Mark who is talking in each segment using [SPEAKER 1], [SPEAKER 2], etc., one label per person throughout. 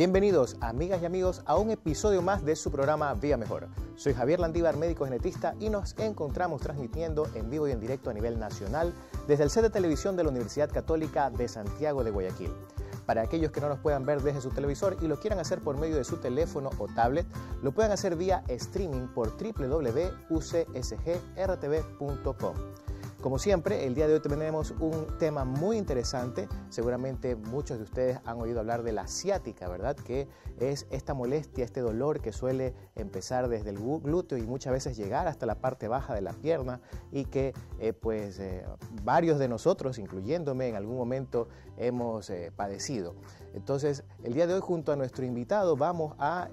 [SPEAKER 1] Bienvenidos, amigas y amigos, a un episodio más de su programa Vía Mejor. Soy Javier Landívar, médico genetista, y nos encontramos transmitiendo en vivo y en directo a nivel nacional desde el set de televisión de la Universidad Católica de Santiago de Guayaquil. Para aquellos que no nos puedan ver desde su televisor y lo quieran hacer por medio de su teléfono o tablet, lo pueden hacer vía streaming por www.ucsgrtv.com. Como siempre, el día de hoy tenemos un tema muy interesante. Seguramente muchos de ustedes han oído hablar de la ciática, ¿verdad? Que es esta molestia, este dolor que suele empezar desde el glúteo y muchas veces llegar hasta la parte baja de la pierna y que eh, pues eh, varios de nosotros, incluyéndome, en algún momento hemos eh, padecido. Entonces, el día de hoy junto a nuestro invitado vamos a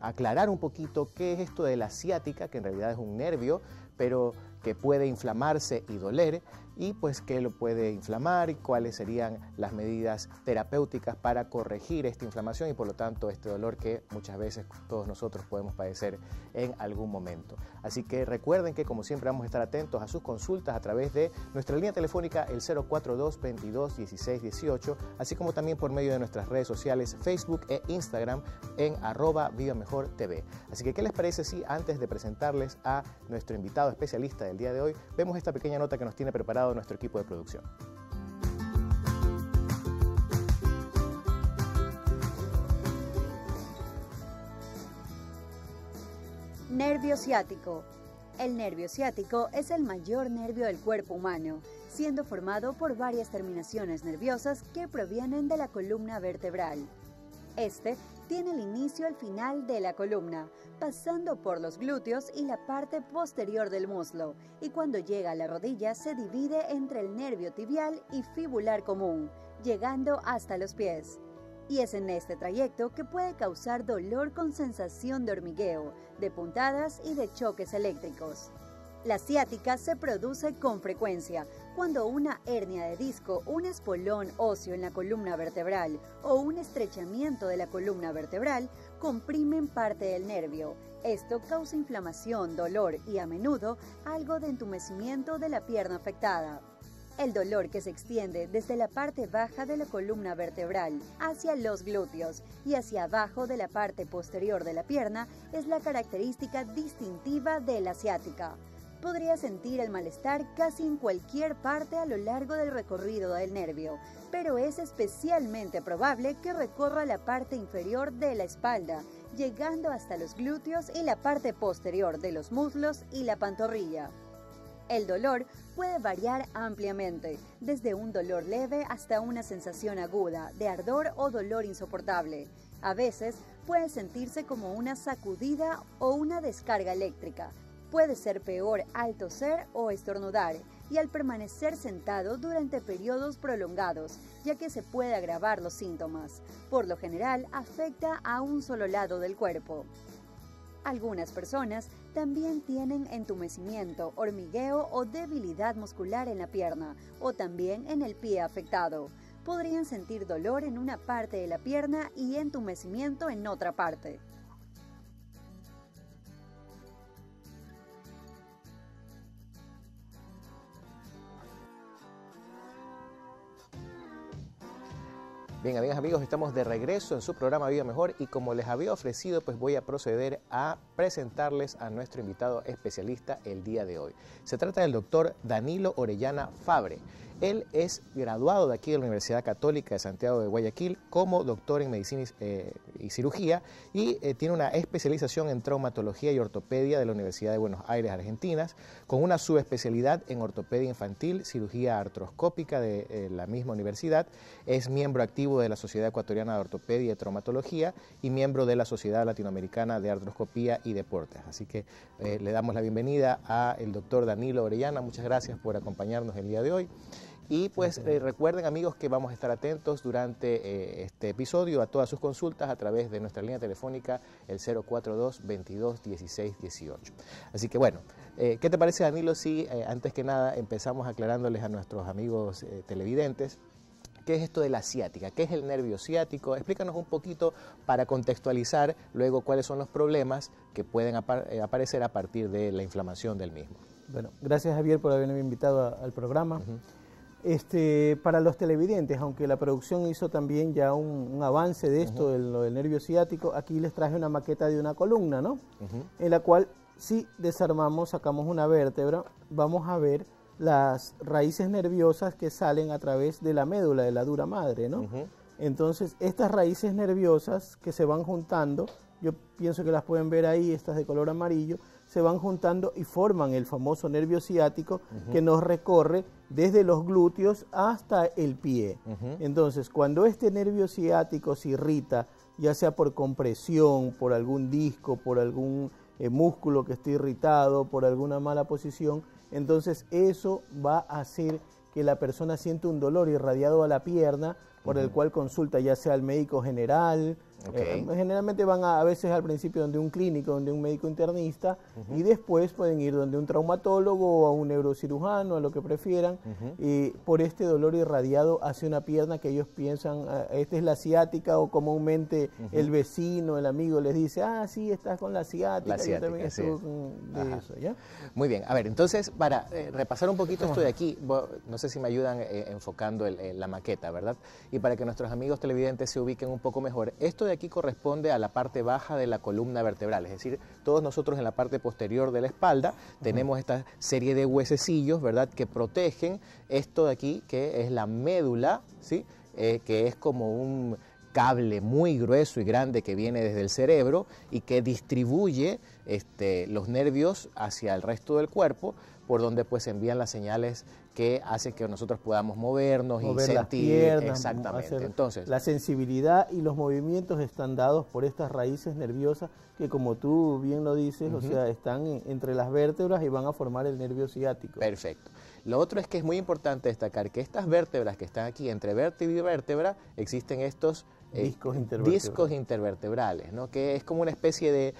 [SPEAKER 1] aclarar un poquito qué es esto de la ciática, que en realidad es un nervio, pero que puede inflamarse y doler y pues qué lo puede inflamar y cuáles serían las medidas terapéuticas para corregir esta inflamación y por lo tanto este dolor que muchas veces todos nosotros podemos padecer en algún momento. Así que recuerden que como siempre vamos a estar atentos a sus consultas a través de nuestra línea telefónica el 042 22 16 18, así como también por medio de nuestras redes sociales Facebook e Instagram en arroba Mejor TV. Así que ¿qué les parece si antes de presentarles a nuestro invitado especialista del día de hoy, vemos esta pequeña nota que nos tiene preparado nuestro equipo de producción.
[SPEAKER 2] Nervio ciático. El nervio ciático es el mayor nervio del cuerpo humano, siendo formado por varias terminaciones nerviosas que provienen de la columna vertebral. Este tiene el inicio al final de la columna, pasando por los glúteos y la parte posterior del muslo, y cuando llega a la rodilla se divide entre el nervio tibial y fibular común, llegando hasta los pies. Y es en este trayecto que puede causar dolor con sensación de hormigueo, de puntadas y de choques eléctricos. La ciática se produce con frecuencia cuando una hernia de disco, un espolón óseo en la columna vertebral o un estrechamiento de la columna vertebral comprimen parte del nervio. Esto causa inflamación, dolor y a menudo algo de entumecimiento de la pierna afectada. El dolor que se extiende desde la parte baja de la columna vertebral hacia los glúteos y hacia abajo de la parte posterior de la pierna es la característica distintiva de la ciática podría sentir el malestar casi en cualquier parte a lo largo del recorrido del nervio, pero es especialmente probable que recorra la parte inferior de la espalda, llegando hasta los glúteos y la parte posterior de los muslos y la pantorrilla. El dolor puede variar ampliamente, desde un dolor leve hasta una sensación aguda de ardor o dolor insoportable. A veces puede sentirse como una sacudida o una descarga eléctrica, Puede ser peor al toser o estornudar y al permanecer sentado durante periodos prolongados, ya que se puede agravar los síntomas. Por lo general, afecta a un solo lado del cuerpo. Algunas personas también tienen entumecimiento, hormigueo o debilidad muscular en la pierna o también en el pie afectado. Podrían sentir dolor en una parte de la pierna y entumecimiento en otra parte.
[SPEAKER 1] Bien, amigas, amigos, estamos de regreso en su programa Vida Mejor y como les había ofrecido, pues voy a proceder a presentarles a nuestro invitado especialista el día de hoy. Se trata del doctor Danilo Orellana Fabre. Él es graduado de aquí de la Universidad Católica de Santiago de Guayaquil como doctor en medicina y, eh, cirugía y eh, tiene una especialización en traumatología y ortopedia de la Universidad de Buenos Aires, Argentina, con una subespecialidad en ortopedia infantil, cirugía artroscópica de eh, la misma universidad. Es miembro activo de la Sociedad Ecuatoriana de Ortopedia y Traumatología y miembro de la Sociedad Latinoamericana de Artroscopía y Deportes. Así que le damos la bienvenida al doctor Danilo Orellana. Muchas gracias por acompañarnos el día de hoy. Y pues eh, recuerden amigos que vamos a estar atentos durante eh, este episodio a todas sus consultas a través de nuestra línea telefónica el 042 22 16 18. Así que bueno, eh, ¿qué te parece Danilo si antes que nada empezamos aclarándoles a nuestros amigos televidentes? ¿Qué es esto de la ciática? ¿Qué es el nervio ciático? Explícanos un poquito para contextualizar luego cuáles son los problemas que pueden aparecer a partir de la inflamación del mismo.
[SPEAKER 3] Bueno, gracias Javier por haberme invitado al programa. Este, para los televidentes, aunque la producción hizo también ya un, avance de esto, del, nervio ciático, aquí les traje una maqueta de una columna, ¿no? En la cual si desarmamos, sacamos una vértebra, vamos a ver las raíces nerviosas que salen a través de la médula, de la dura madre, ¿no? Entonces, estas raíces nerviosas que se van juntando, yo pienso que las pueden ver ahí, estas de color amarillo, se van juntando y forman el famoso nervio ciático que nos recorre desde los glúteos hasta el pie. Entonces, cuando este nervio ciático se irrita, ya sea por compresión, por algún disco, por algún eh, músculo que esté irritado, por alguna mala posición, entonces eso va a hacer que la persona siente un dolor irradiado a la pierna, por el cual consulta ya sea al médico general, eh, generalmente van a, veces al principio donde un clínico, donde un médico internista y después pueden ir donde un traumatólogo o a un neurocirujano, a lo que prefieran, y por este dolor irradiado hacia una pierna que ellos piensan, ah, esta es la ciática o comúnmente el vecino, el amigo les dice, ah, sí, estás con la ciática,
[SPEAKER 1] yo también estuve de eso, ¿ya? Muy bien, a ver, entonces para eh, repasar un poquito esto de aquí, no sé si me ayudan eh, enfocando la maqueta, ¿verdad? Y para que nuestros amigos televidentes se ubiquen un poco mejor, esto de aquí corresponde a la parte baja de la columna vertebral, es decir, todos nosotros en la parte posterior de la espalda tenemos esta serie de huesecillos, ¿verdad?, que protegen esto de aquí, que es la médula, ¿sí?, eh, que es como un cable muy grueso y grande que viene desde el cerebro y que distribuye este, los nervios hacia el resto del cuerpo, por donde pues envían las señales que hace que nosotros podamos movernos y sentir
[SPEAKER 3] exactamente. Entonces, la sensibilidad y los movimientos están dados por estas raíces nerviosas que como tú bien lo dices, o sea, están entre las vértebras y van a formar el nervio ciático.
[SPEAKER 1] Perfecto. Lo otro es que es muy importante destacar que estas vértebras que están aquí entre vértebra y vértebra existen estos
[SPEAKER 3] eh, discos,
[SPEAKER 1] intervertebrales. ¿no? que es como una especie de,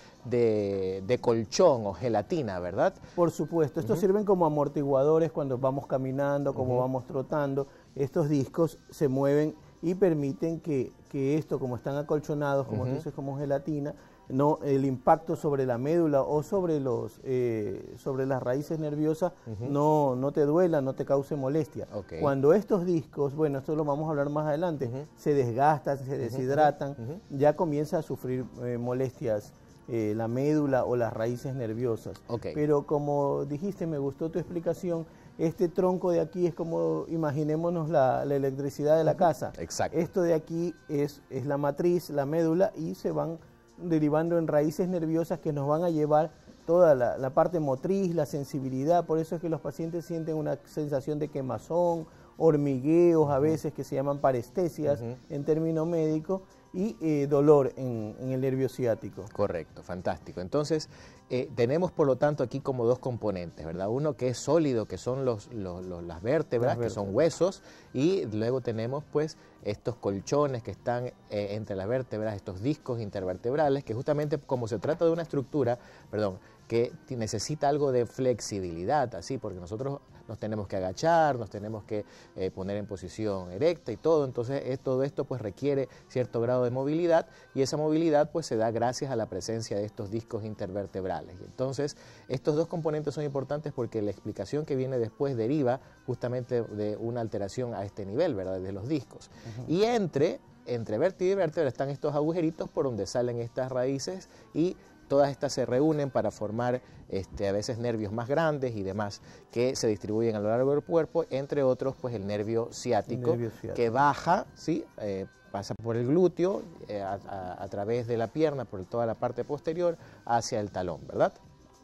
[SPEAKER 1] de, colchón o gelatina, ¿verdad?
[SPEAKER 3] Por supuesto, estos sirven como amortiguadores cuando vamos caminando, como vamos trotando. Estos discos se mueven y permiten que, que esto, como están acolchonados, como tú dices, como gelatina, no el impacto sobre la médula o sobre los eh, sobre las raíces nerviosas no, no te duela, no te cause molestia. Cuando estos discos, bueno, esto lo vamos a hablar más adelante, se desgastan, se deshidratan, ya comienza a sufrir eh, molestias eh, la médula o las raíces nerviosas. Pero como dijiste, me gustó tu explicación, este tronco de aquí es como, imaginémonos la, electricidad de la casa.
[SPEAKER 1] Exacto.
[SPEAKER 3] Esto de aquí es, es la matriz, la médula, y se van derivando en raíces nerviosas que nos van a llevar toda la, parte motriz, la sensibilidad, por eso es que los pacientes sienten una sensación de quemazón, hormigueos a veces que se llaman parestesias en término médico, y eh, dolor en, el nervio ciático.
[SPEAKER 1] Correcto, fantástico. Entonces, eh, tenemos por lo tanto aquí como dos componentes, ¿verdad? Uno que es sólido, que son los, las, vértebras, que son huesos, y luego tenemos pues estos colchones que están eh, entre las vértebras, estos discos intervertebrales, que justamente como se trata de una estructura, perdón, que necesita algo de flexibilidad, así, porque nosotros nos tenemos que agachar, nos tenemos que eh, poner en posición erecta y todo, entonces todo esto pues requiere cierto grado de movilidad y esa movilidad pues se da gracias a la presencia de estos discos intervertebrales. entonces estos dos componentes son importantes porque la explicación que viene después deriva justamente de una alteración a este nivel, ¿verdad? De los discos. Y entre entre vértebra y vértebra están estos agujeritos por donde salen estas raíces y todas estas se reúnen para formar este, a veces nervios más grandes y demás que se distribuyen a lo largo del cuerpo, entre otros pues el nervio ciático, que baja, ¿sí? Eh, pasa por el glúteo, eh, a, través de la pierna, por toda la parte posterior, hacia el talón, ¿verdad?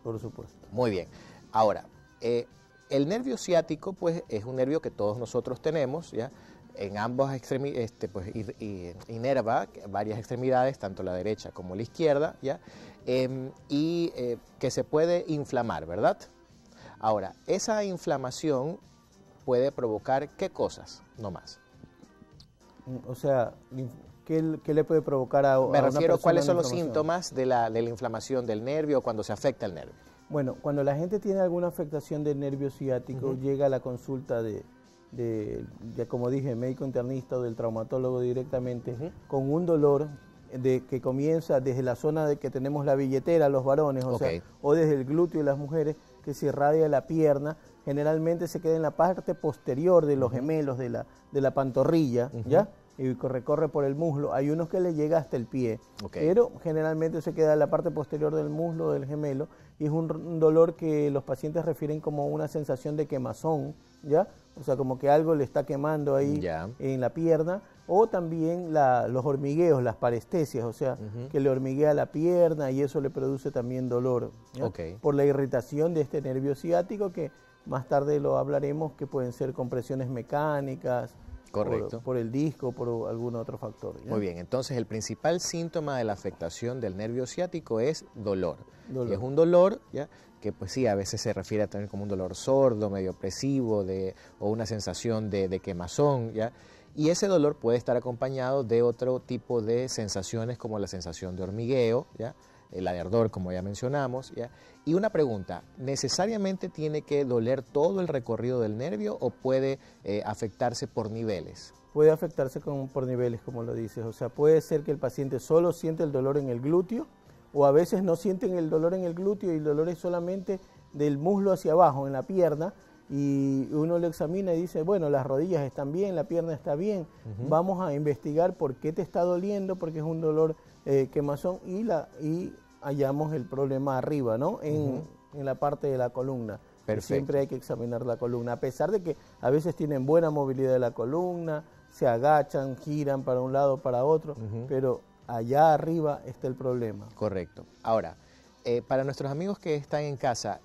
[SPEAKER 3] Por supuesto.
[SPEAKER 1] Muy bien. Ahora, eh, el nervio ciático pues es un nervio que todos nosotros tenemos, ¿ya? En ambas extremidades, este, pues, inerva varias extremidades, tanto la derecha como la izquierda, ¿ya? Em, y eh, que se puede inflamar, ¿verdad? Ahora, esa inflamación puede provocar qué cosas, no más.
[SPEAKER 3] O sea, ¿qué, le puede provocar a,
[SPEAKER 1] Me refiero, ¿cuáles son los síntomas de la, de la inflamación del nervio cuando se afecta el nervio?
[SPEAKER 3] Bueno, cuando la gente tiene alguna afectación del nervio ciático, llega a la consulta de, de, como dije, médico internista o del traumatólogo directamente, con un dolor de que comienza desde la zona de que tenemos la billetera, los varones, o sea, o desde el glúteo y las mujeres, que se irradia la pierna, generalmente se queda en la parte posterior de los gemelos de la, de la pantorrilla, ¿ya? y recorre por el muslo. Hay unos que le llega hasta el pie, pero generalmente se queda en la parte posterior del muslo del gemelo y es un dolor que los pacientes refieren como una sensación de quemazón, ¿ya? O sea, como que algo le está quemando ahí en la pierna o también los hormigueos, las parestesias, o sea, que le hormiguea la pierna y eso le produce también dolor por la irritación de este nervio ciático que más tarde lo hablaremos que pueden ser compresiones mecánicas, Correcto. Por, el disco, por algún otro factor.
[SPEAKER 1] Muy bien, entonces el principal síntoma de la afectación del nervio ciático es dolor. Y es un dolor ¿ya? Que pues sí, a veces se refiere a tener como un dolor sordo, medio opresivo, de, o una sensación de, de quemazón, ¿ya? Y ese dolor puede estar acompañado de otro tipo de sensaciones como la sensación de hormigueo, ¿ya? el ardor, como ya mencionamos. ¿ya? Y una pregunta, ¿necesariamente tiene que doler todo el recorrido del nervio o puede eh, afectarse por niveles?
[SPEAKER 3] Puede afectarse por niveles, como lo dices. O sea, puede ser que el paciente solo siente el dolor en el glúteo o a veces no sienten el dolor en el glúteo y el dolor es solamente del muslo hacia abajo, en la pierna, y uno lo examina y dice, bueno, las rodillas están bien, la pierna está bien, vamos a investigar por qué te está doliendo, porque es un dolor eh, quemazón y, la, y hallamos el problema arriba, ¿no? En, la parte de la columna. Siempre hay que examinar la columna, a pesar de que a veces tienen buena movilidad de la columna, se agachan, giran para un lado, para otro, pero allá arriba está el problema.
[SPEAKER 1] Correcto. Ahora, eh, para nuestros amigos que están en casa,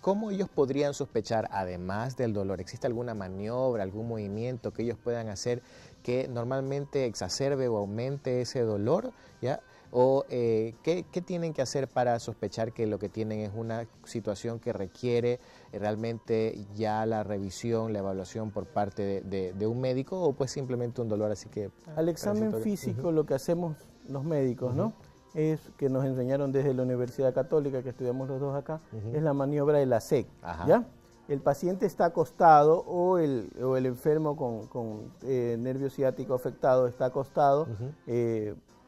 [SPEAKER 1] ¿cómo ellos podrían sospechar, además del dolor, existe alguna maniobra, algún movimiento que ellos puedan hacer que normalmente exacerbe o aumente ese dolor? ¿ya? ¿O eh, ¿qué, tienen que hacer para sospechar que lo que tienen es una situación que requiere realmente ya la revisión, la evaluación por parte de, un médico o pues simplemente un dolor así que...
[SPEAKER 3] Al examen físico lo que hacemos los médicos, ¿no? Es que nos enseñaron desde la Universidad Católica, que estudiamos los dos acá, es la maniobra de la SEC, ¿ya? el paciente está acostado o el, o el enfermo con, con eh, nervio ciático afectado está acostado,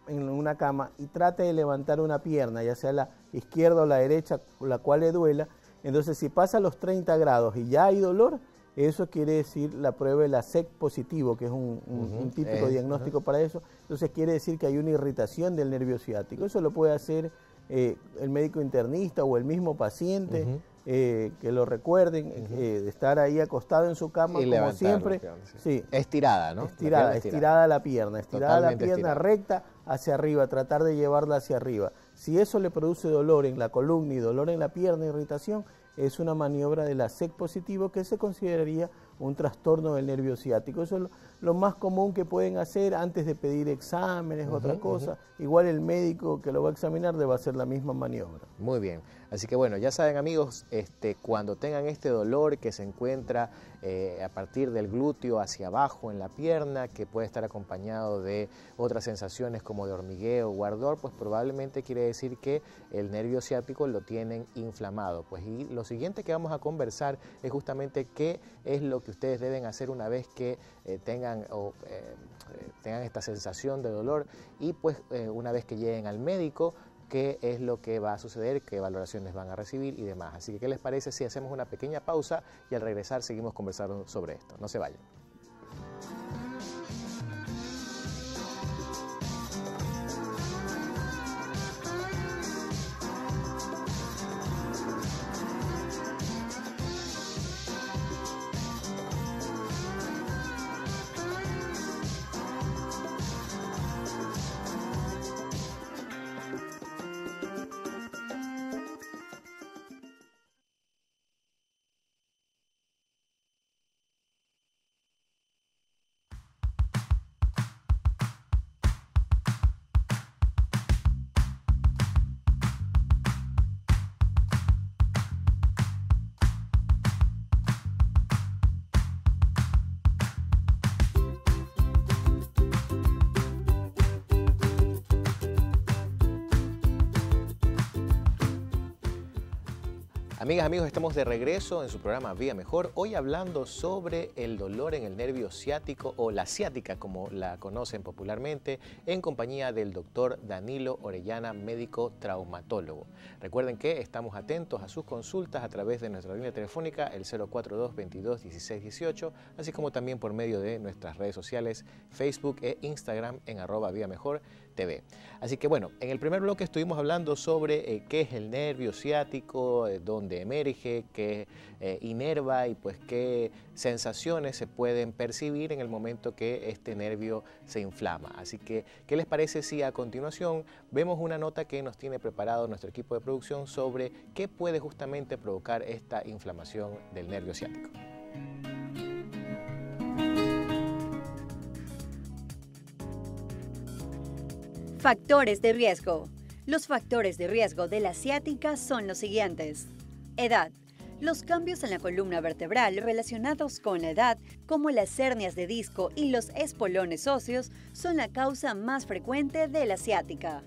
[SPEAKER 3] en una cama y trate de levantar una pierna, ya sea la izquierda o la derecha, la cual le duela, entonces si pasa los 30 grados y ya hay dolor, eso quiere decir la prueba de la SEC positivo, que es un, típico diagnóstico para eso. Entonces quiere decir que hay una irritación del nervio ciático. Eso lo puede hacer eh, el médico internista o el mismo paciente. Eh, que lo recuerden, eh, de estar ahí acostado en su cama como siempre.
[SPEAKER 1] Sí. Estirada, ¿no?
[SPEAKER 3] Estirada, estirada la pierna, estirada la pierna recta hacia arriba, tratar de llevarla hacia arriba. Si eso le produce dolor en la columna y dolor en la pierna, irritación, es una maniobra de la SEC positivo que se consideraría un trastorno del nervio ciático. Es lo, más común que pueden hacer antes de pedir exámenes, otra cosa. Igual el médico que lo va a examinar debe hacer la misma maniobra.
[SPEAKER 1] Muy bien. Así que bueno, ya saben amigos, este, cuando tengan este dolor que se encuentra eh, a partir del glúteo hacia abajo en la pierna, que puede estar acompañado de otras sensaciones como de hormigueo o ardor, pues probablemente quiere decir que el nervio ciático lo tienen inflamado. Pues y lo siguiente que vamos a conversar es justamente qué es lo que ustedes deben hacer una vez que eh, tengan, o, eh, tengan esta sensación de dolor y pues una vez que lleguen al médico, qué es lo que va a suceder, qué valoraciones van a recibir y demás. Así que, ¿qué les parece si hacemos una pequeña pausa y al regresar seguimos conversando sobre esto? No se vayan. Amigas, amigos, estamos de regreso en su programa Vía Mejor, hoy hablando sobre el dolor en el nervio ciático o la ciática como la conocen popularmente, en compañía del doctor Danilo Orellana, médico traumatólogo. Recuerden que estamos atentos a sus consultas a través de nuestra línea telefónica, el 042 22 16 18, así como también por medio de nuestras redes sociales, Facebook e Instagram en arroba Vía Mejor Así que bueno, en el primer bloque estuvimos hablando sobre eh, qué es el nervio ciático, eh, dónde emerge, qué eh, inerva y pues qué sensaciones se pueden percibir en el momento que este nervio se inflama. Así que, ¿qué les parece si a continuación vemos una nota que nos tiene preparado nuestro equipo de producción sobre qué puede justamente provocar esta inflamación del nervio ciático?
[SPEAKER 2] Factores de riesgo. Los factores de riesgo de la ciática son los siguientes. Edad. Los cambios en la columna vertebral relacionados con la edad, como las hernias de disco y los espolones óseos, son la causa más frecuente de la ciática.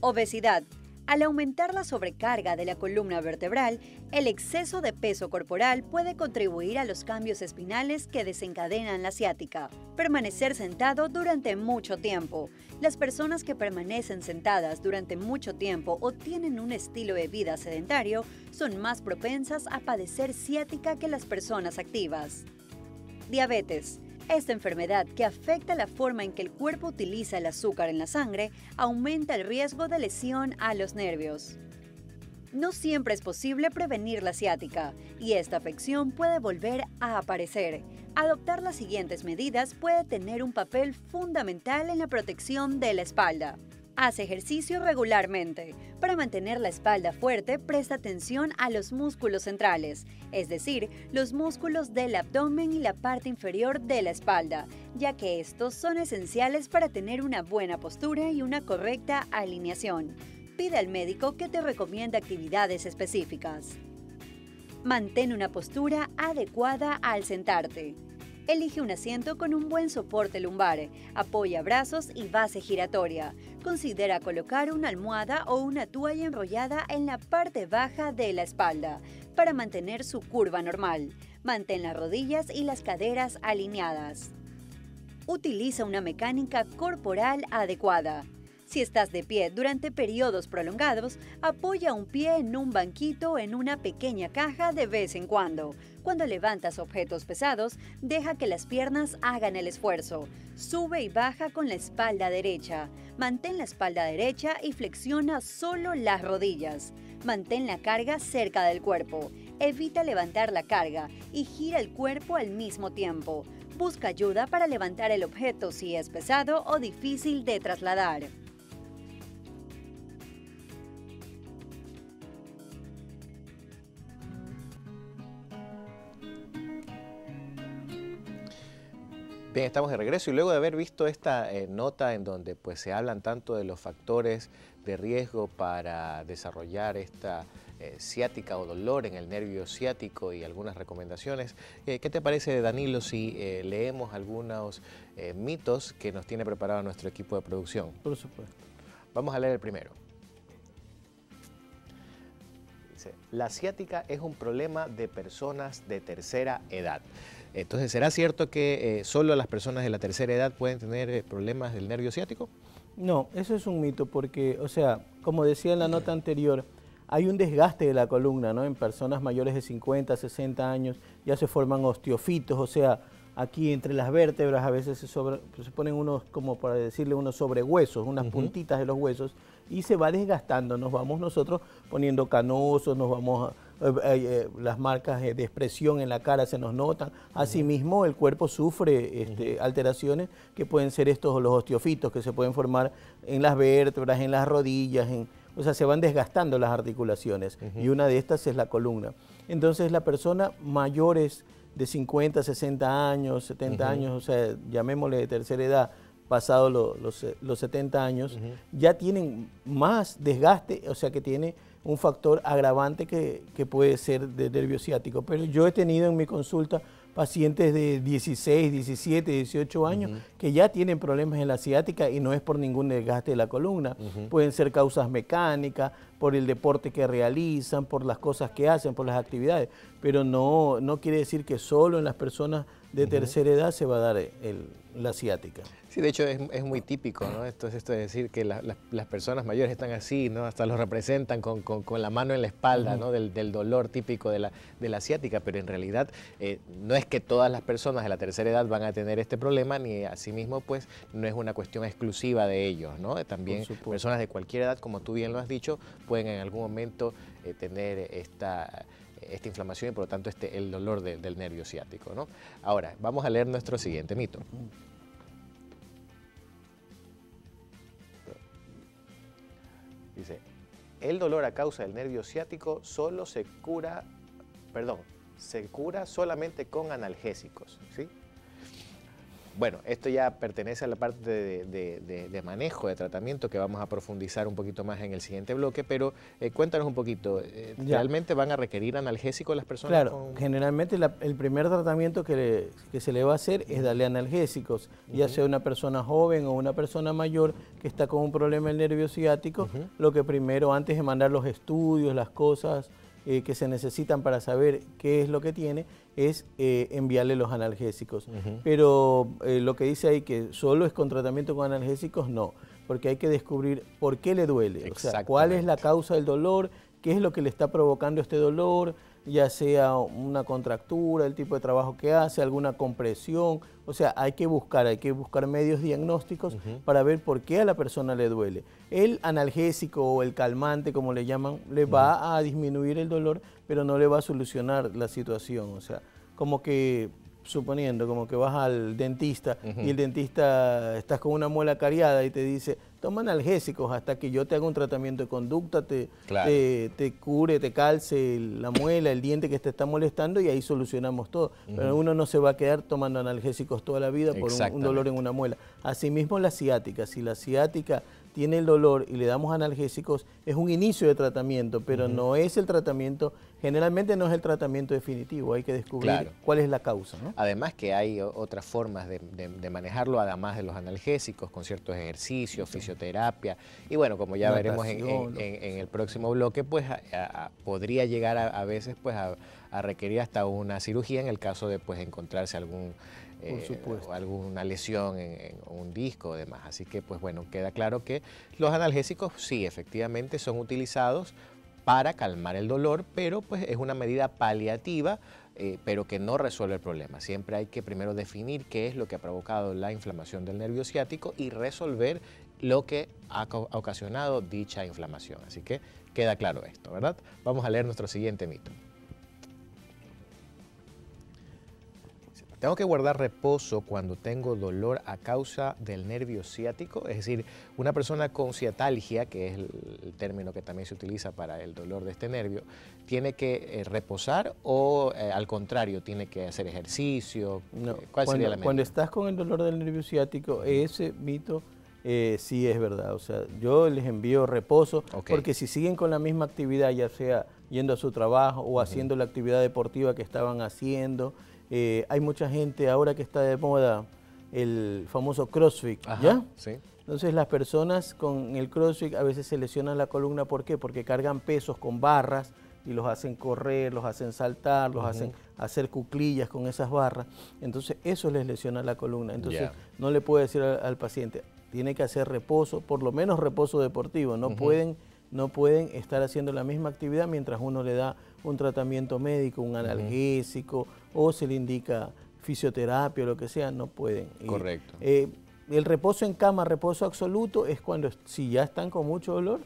[SPEAKER 2] Obesidad. Al aumentar la sobrecarga de la columna vertebral, el exceso de peso corporal puede contribuir a los cambios espinales que desencadenan la ciática. Permanecer sentado durante mucho tiempo. Las personas que permanecen sentadas durante mucho tiempo o tienen un estilo de vida sedentario son más propensas a padecer ciática que las personas activas. Diabetes. Esta enfermedad, que afecta la forma en que el cuerpo utiliza el azúcar en la sangre, aumenta el riesgo de lesión a los nervios. No siempre es posible prevenir la ciática y esta afección puede volver a aparecer. Adoptar las siguientes medidas puede tener un papel fundamental en la protección de la espalda. Haz ejercicio regularmente. Para mantener la espalda fuerte, presta atención a los músculos centrales, es decir, los músculos del abdomen y la parte inferior de la espalda, ya que estos son esenciales para tener una buena postura y una correcta alineación. Pide al médico que te recomiende actividades específicas. Mantén una postura adecuada al sentarte. Elige un asiento con un buen soporte lumbar, apoya brazos y base giratoria. Considera colocar una almohada o una toalla enrollada en la parte baja de la espalda para mantener su curva normal. Mantén las rodillas y las caderas alineadas. Utiliza una mecánica corporal adecuada. Si estás de pie durante periodos prolongados, apoya un pie en un banquito o en una pequeña caja de vez en cuando. Cuando levantas objetos pesados, deja que las piernas hagan el esfuerzo. Sube y baja con la espalda derecha. Mantén la espalda derecha y flexiona solo las rodillas. Mantén la carga cerca del cuerpo. Evita levantar la carga y gira el cuerpo al mismo tiempo. Busca ayuda para levantar el objeto si es pesado o difícil de trasladar.
[SPEAKER 1] Bien, estamos de regreso y luego de haber visto esta eh, nota en donde pues, se hablan tanto de los factores de riesgo para desarrollar esta eh, ciática o dolor en el nervio ciático y algunas recomendaciones, eh, ¿qué te parece Danilo si leemos algunos mitos que nos tiene preparado nuestro equipo de producción?
[SPEAKER 3] Por supuesto.
[SPEAKER 1] Vamos a leer el primero. Dice, la ciática es un problema de personas de tercera edad. Entonces, ¿será cierto que eh, solo las personas de la tercera edad pueden tener eh, problemas del nervio ciático?
[SPEAKER 3] No, eso es un mito porque, o sea, como decía en la nota anterior, hay un desgaste de la columna, ¿no? En personas mayores de 50, 60 años ya se forman osteofitos, o sea, aquí entre las vértebras a veces se, se ponen unos, como para decirle, unos sobrehuesos, unas puntitas de los huesos y se va desgastando, nos vamos nosotros poniendo canosos, nos vamos a eh, eh, las marcas de expresión en la cara se nos notan. Asimismo, el cuerpo sufre este, alteraciones que pueden ser estos los osteofitos que se pueden formar en las vértebras, en las rodillas, o sea, se van desgastando las articulaciones y una de estas es la columna. Entonces, la persona mayores de 50, 60 años, 70 años, o sea, llamémosle de tercera edad, pasado los, los 70 años, ya tienen más desgaste, o sea que tiene un factor agravante que, puede ser de nervio ciático. Pero yo he tenido en mi consulta pacientes de 16, 17, 18 años que ya tienen problemas en la ciática y no es por ningún desgaste de la columna. Pueden ser causas mecánicas, por el deporte que realizan, por las cosas que hacen, por las actividades, pero no, no quiere decir que solo en las personas de tercera edad se va a dar la ciática.
[SPEAKER 1] Sí, de hecho es, muy típico, ¿no? Esto es esto de decir que las personas mayores están así, ¿no? Hasta los representan con, la mano en la espalda, ¿no? Del, dolor típico de la, de la asiática, pero en realidad eh, no es que todas las personas de la tercera edad van a tener este problema, ni asimismo, pues, no es una cuestión exclusiva de ellos, ¿no? También personas de cualquier edad, como tú bien lo has dicho, pueden en algún momento eh, tener esta esta inflamación y por lo tanto este, el dolor del nervio ciático. ¿no? Ahora, vamos a leer nuestro siguiente mito. Dice, el dolor a causa del nervio ciático solo se cura, perdón, se cura solamente con analgésicos, ¿sí? Bueno, esto ya pertenece a la parte de, manejo, de tratamiento, que vamos a profundizar un poquito más en el siguiente bloque, pero eh, cuéntanos un poquito, eh, ¿realmente van a requerir analgésicos las personas?
[SPEAKER 3] Claro, generalmente el primer tratamiento que, se le va a hacer es darle analgésicos, ya sea una persona joven o una persona mayor que está con un problema del nervio ciático, lo que primero, antes de mandar los estudios, las cosas, eh, que se necesitan para saber qué es lo que tiene es eh, enviarle los analgésicos. Pero eh, lo que dice ahí que solo es con tratamiento con analgésicos, no, porque hay que descubrir por qué le duele, o sea, cuál es la causa del dolor, qué es lo que le está provocando este dolor, ya sea una contractura, el tipo de trabajo que hace, alguna compresión. O sea, hay que buscar, hay que buscar medios diagnósticos para ver por qué a la persona le duele. El analgésico o el calmante, como le llaman, le va a disminuir el dolor, pero no le va a solucionar la situación. O sea, como que suponiendo, como que vas al dentista y el dentista estás con una muela cariada y te dice, toma analgésicos hasta que yo te haga un tratamiento de conducta, te, te, cure, te calce la muela, el diente que te está molestando y ahí solucionamos todo. Pero uno no se va a quedar tomando analgésicos toda la vida por un, dolor en una muela. Asimismo la ciática, si la ciática tiene el dolor y le damos analgésicos, es un inicio de tratamiento, pero no es el tratamiento, generalmente no es el tratamiento definitivo, hay que descubrir cuál es la causa.
[SPEAKER 1] Además que hay otras formas de, manejarlo, además de los analgésicos, con ciertos ejercicios, fisioterapia, y bueno, como ya veremos en, el próximo bloque, pues podría llegar a, veces pues a, requerir hasta una cirugía en el caso de pues encontrarse algún eh, o alguna lesión en, un disco o demás. Así que, pues bueno, queda claro que los analgésicos sí, efectivamente, son utilizados para calmar el dolor, pero pues es una medida paliativa, eh, pero que no resuelve el problema. Siempre hay que primero definir qué es lo que ha provocado la inflamación del nervio ciático y resolver lo que ha ocasionado dicha inflamación. Así que queda claro esto, ¿verdad? Vamos a leer nuestro siguiente mito. Tengo que guardar reposo cuando tengo dolor a causa del nervio ciático, es decir, una persona con ciatalgia, que es el, término que también se utiliza para el dolor de este nervio, tiene que eh, reposar o eh, al contrario, tiene que hacer ejercicio.
[SPEAKER 3] No, ¿Cuál sería la Cuando estás con el dolor del nervio ciático, ese mito eh, sí es verdad. O sea, yo les envío reposo porque si siguen con la misma actividad, ya sea yendo a su trabajo o haciendo la actividad deportiva que estaban haciendo, eh, hay mucha gente ahora que está de moda el famoso CrossFit, ¿ya? Sí. Entonces las personas con el CrossFit a veces se lesionan la columna, ¿por qué? Porque cargan pesos con barras y los hacen correr, los hacen saltar, los hacen hacer cuclillas con esas barras. Entonces eso les lesiona la columna. Entonces no le puede decir al, paciente, tiene que hacer reposo, por lo menos reposo deportivo. No, pueden, no pueden estar haciendo la misma actividad mientras uno le da un tratamiento médico, un analgésico, o se le indica fisioterapia o lo que sea, no pueden.
[SPEAKER 1] Correcto.
[SPEAKER 3] Eh, el reposo en cama, reposo absoluto, es cuando si ya están con mucho dolor,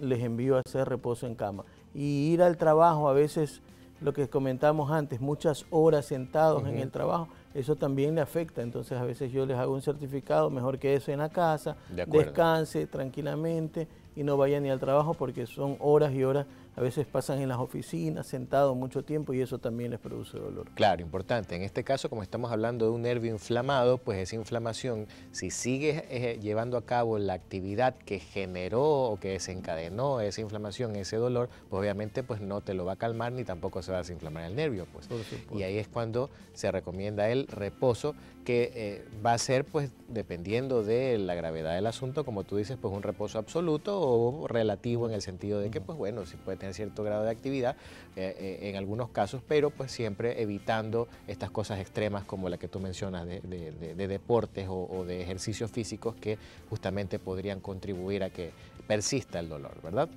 [SPEAKER 3] les envío a hacer reposo en cama. Y ir al trabajo, a veces lo que comentamos antes, muchas horas sentados en el trabajo, eso también le afecta. Entonces a veces yo les hago un certificado, mejor que eso en la casa, descanse tranquilamente y no vaya ni al trabajo porque son horas y horas a veces pasan en las oficinas sentados mucho tiempo y eso también les produce dolor.
[SPEAKER 1] Claro, importante. En este caso, como estamos hablando de un nervio inflamado, pues esa inflamación, si sigues eh, llevando a cabo la actividad que generó o que desencadenó esa inflamación, ese dolor, pues obviamente pues no te lo va a calmar ni tampoco se va a desinflamar el nervio. Pues. Y ahí es cuando se recomienda el reposo, que eh, va a ser pues dependiendo de la gravedad del asunto, como tú dices, pues un reposo absoluto o relativo en el sentido de que pues bueno, si puede tener cierto grado de actividad eh, eh, en algunos casos, pero pues siempre evitando estas cosas extremas como la que tú mencionas de, deportes o, de ejercicios físicos que justamente podrían contribuir a que persista el dolor, ¿verdad?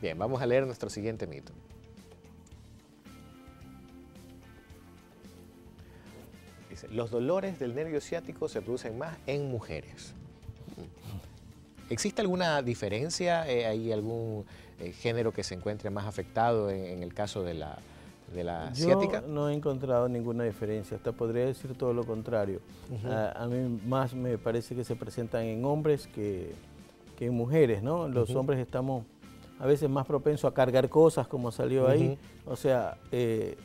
[SPEAKER 1] Bien, vamos a leer nuestro siguiente mito. Dice, los dolores del nervio ciático se producen más en mujeres. ¿Existe alguna diferencia? Eh, ¿Hay algún eh, género que se encuentre más afectado en, el caso de la, de la
[SPEAKER 3] Yo no he encontrado ninguna diferencia, hasta podría decir todo lo contrario. a, mí más me parece que se presentan en hombres que, en mujeres, ¿no? Los hombres estamos a veces más propensos a cargar cosas como salió ahí, o sea, eh,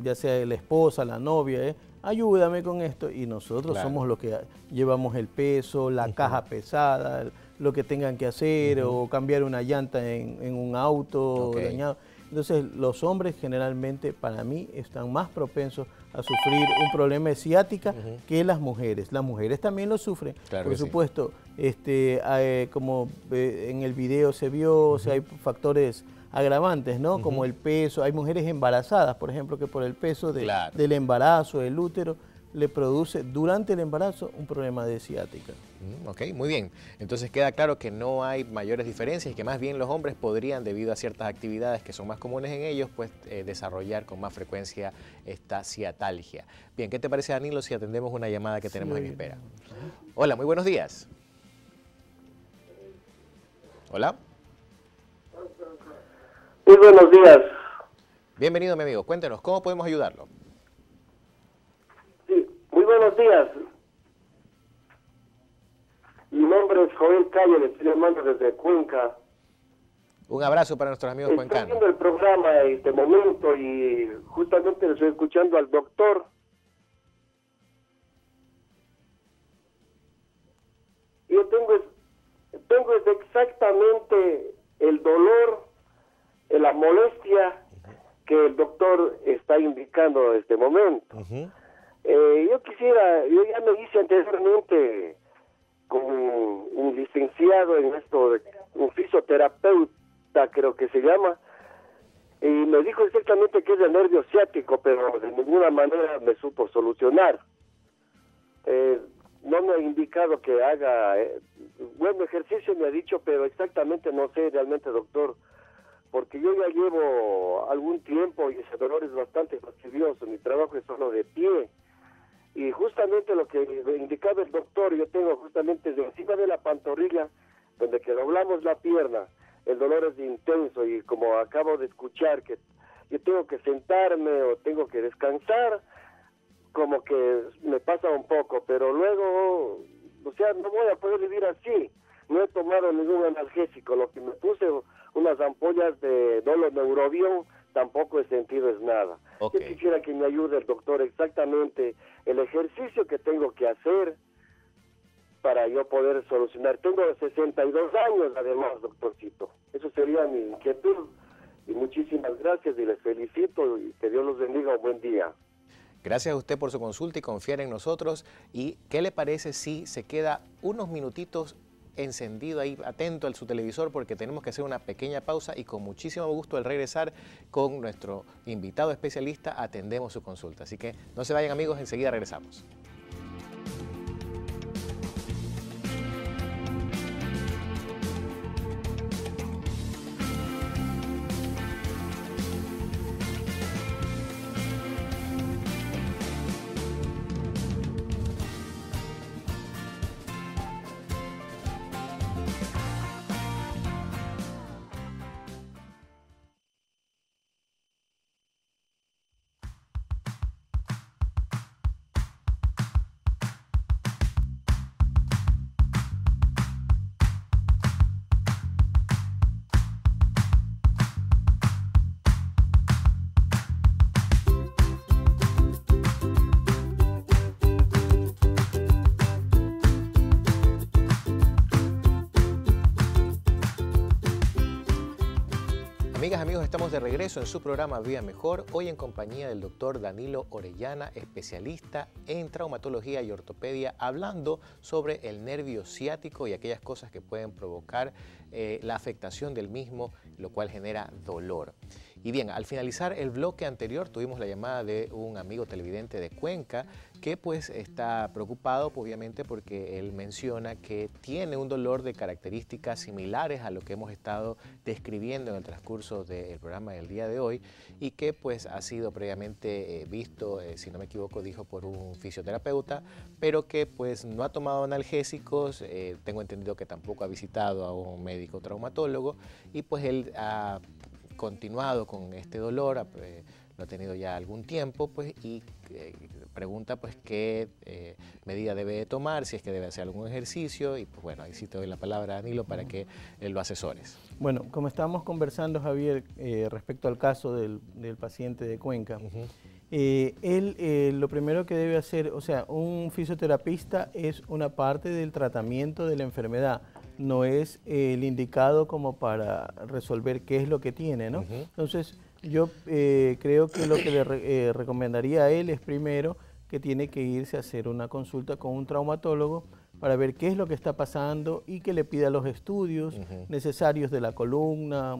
[SPEAKER 3] ya sea la esposa, la novia, ¿eh? Ayúdame con esto, y nosotros somos los que llevamos el peso, la caja pesada, lo que tengan que hacer o cambiar una llanta en, un auto dañado. Entonces los hombres generalmente para mí están más propensos a sufrir un problema de ciática que las mujeres. Las mujeres también lo sufren, por supuesto. Este, eh, como eh, en el video se vio, o sea, hay factores agravantes, ¿no? Como el peso. Hay mujeres embarazadas, por ejemplo, que por el peso del embarazo, del útero, le produce durante el embarazo un problema de ciática.
[SPEAKER 1] Mm, ok, muy bien. Entonces queda claro que no hay mayores diferencias y que más bien los hombres podrían, debido a ciertas actividades que son más comunes en ellos, pues eh, desarrollar con más frecuencia esta ciatalgia. Bien, ¿qué te parece, Danilo, si atendemos una llamada que tenemos en espera? Hola, muy buenos días. Hola.
[SPEAKER 4] Muy buenos días.
[SPEAKER 1] Bienvenido, mi amigo. Cuéntenos, ¿cómo podemos ayudarlo?
[SPEAKER 4] buenos días. Mi nombre es Joel Calle, le estoy llamando desde Cuenca.
[SPEAKER 1] Un abrazo para nuestros amigos
[SPEAKER 4] estoy
[SPEAKER 1] cuencanos.
[SPEAKER 4] Estoy viendo el programa en este momento y justamente le estoy escuchando al doctor. Yo tengo, tengo exactamente el dolor, la molestia que el doctor está indicando en este momento. Eh, yo quisiera, yo ya me hice anteriormente con un licenciado en esto, un fisioterapeuta creo que se llama, y me dijo exactamente que es el nervio ciático, pero de ninguna manera me supo solucionar. Eh, no me ha indicado que haga, eh, bueno, ejercicio me ha dicho, pero exactamente no sé realmente, doctor, porque yo ya llevo algún tiempo y ese dolor es bastante fastidioso, mi trabajo es solo de pie y justamente lo que indicaba el doctor, yo tengo justamente de encima de la pantorrilla, donde que doblamos la pierna, el dolor es intenso y como acabo de escuchar que yo tengo que sentarme o tengo que descansar, como que me pasa un poco, pero luego, o sea, no voy a poder vivir así. No he tomado ningún analgésico, lo que me puse unas ampollas de dolor neurobión tampoco he sentido es nada. Yo quisiera que me ayude el doctor exactamente el ejercicio que tengo que hacer para yo poder solucionar. Tengo 62 años además, doctorcito. Eso sería mi inquietud. Y muchísimas gracias y les felicito y que Dios los bendiga. Un buen día.
[SPEAKER 1] Gracias a usted por su consulta y confiar en nosotros. ¿Y qué le parece si se queda unos minutitos encendido ahí, atento al su televisor porque tenemos que hacer una pequeña pausa y con muchísimo gusto al regresar con nuestro invitado especialista atendemos su consulta. Así que no se vayan amigos, enseguida regresamos. Amigos, estamos de regreso en su programa Vida Mejor, hoy en compañía del doctor Danilo Orellana, especialista en traumatología y ortopedia, hablando sobre el nervio ciático y aquellas cosas que pueden provocar eh, la afectación del mismo, lo cual genera dolor. Y bien, al finalizar el bloque anterior tuvimos la llamada de un amigo televidente de Cuenca que pues está preocupado obviamente porque él menciona que tiene un dolor de características similares a lo que hemos estado describiendo en el transcurso del programa del día de hoy y que pues ha sido previamente eh, visto, eh, si no me equivoco, dijo por un fisioterapeuta, pero que pues no ha tomado analgésicos, eh, tengo entendido que tampoco ha visitado a un médico traumatólogo y pues él ha continuado con este dolor, lo ha tenido ya algún tiempo, pues, y pregunta, pues, qué eh, medida debe tomar, si es que debe hacer algún ejercicio, y pues bueno, ahí sí te doy la palabra a Danilo para que él lo asesores.
[SPEAKER 3] Bueno, como estábamos conversando, Javier, eh, respecto al caso del, paciente de Cuenca, él lo primero que debe hacer, o sea, un fisioterapista es una parte del tratamiento de la enfermedad, no es el indicado como para resolver qué es lo que tiene, ¿no? Entonces, yo eh, creo que lo que le eh, recomendaría a él es primero que tiene que irse a hacer una consulta con un traumatólogo para ver qué es lo que está pasando y que le pida los estudios necesarios de la columna,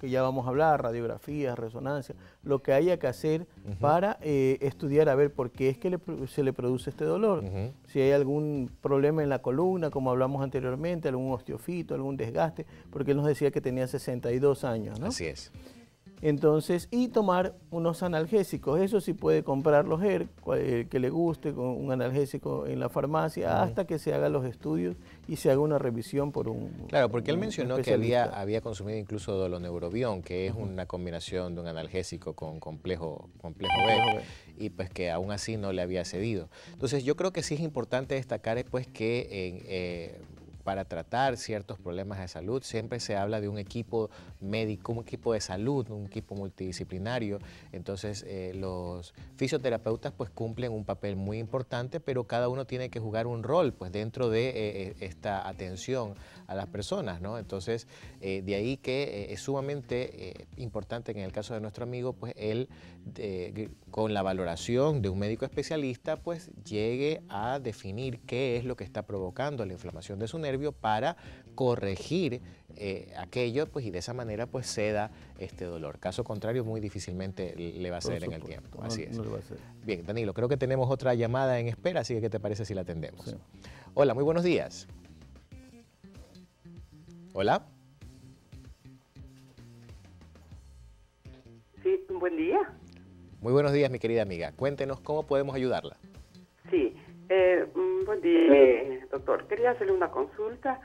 [SPEAKER 3] que ya vamos a hablar, radiografías, resonancia, lo que haya que hacer para eh, estudiar a ver por qué es que se le produce este dolor. Si hay algún problema en la columna, como hablamos anteriormente, algún osteofito, algún desgaste, porque él nos decía que tenía 62 años. ¿no?
[SPEAKER 1] Así es.
[SPEAKER 3] Entonces, y tomar unos analgésicos. Eso sí puede comprarlos él, eh, que le guste, con un analgésico en la farmacia, hasta que se hagan los estudios y se haga una revisión por un
[SPEAKER 1] Claro, porque él mencionó que había, había consumido incluso doloneurobión, que es una combinación de un analgésico con complejo, complejo B, y pues que aún así no le había cedido. Entonces, yo creo que sí es importante destacar pues que en... Eh, para tratar ciertos problemas de salud. Siempre se habla de un equipo médico, un equipo de salud, un equipo multidisciplinario. Entonces eh, los fisioterapeutas pues cumplen un papel muy importante, pero cada uno tiene que jugar un rol pues dentro de eh, eh, esta atención a las personas, ¿no? Entonces, de ahí que es sumamente importante que en el caso de nuestro amigo, pues él, con la valoración de un médico especialista, pues llegue a definir qué es lo que está provocando la inflamación de su nervio para corregir aquello, pues y de esa manera pues ceda este dolor. Caso contrario, muy difícilmente le va a ser en el tiempo. Así es. Bien, Danilo, creo que tenemos otra llamada en espera, así que ¿qué te parece si la atendemos? Hola, muy buenos días. Hola.
[SPEAKER 5] Sí, buen día.
[SPEAKER 1] Muy buenos días, mi querida amiga. Cuéntenos cómo podemos ayudarla.
[SPEAKER 5] Sí, eh, mm, buen día, eh, doctor. Quería hacerle una consulta